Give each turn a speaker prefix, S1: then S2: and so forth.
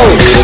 S1: go!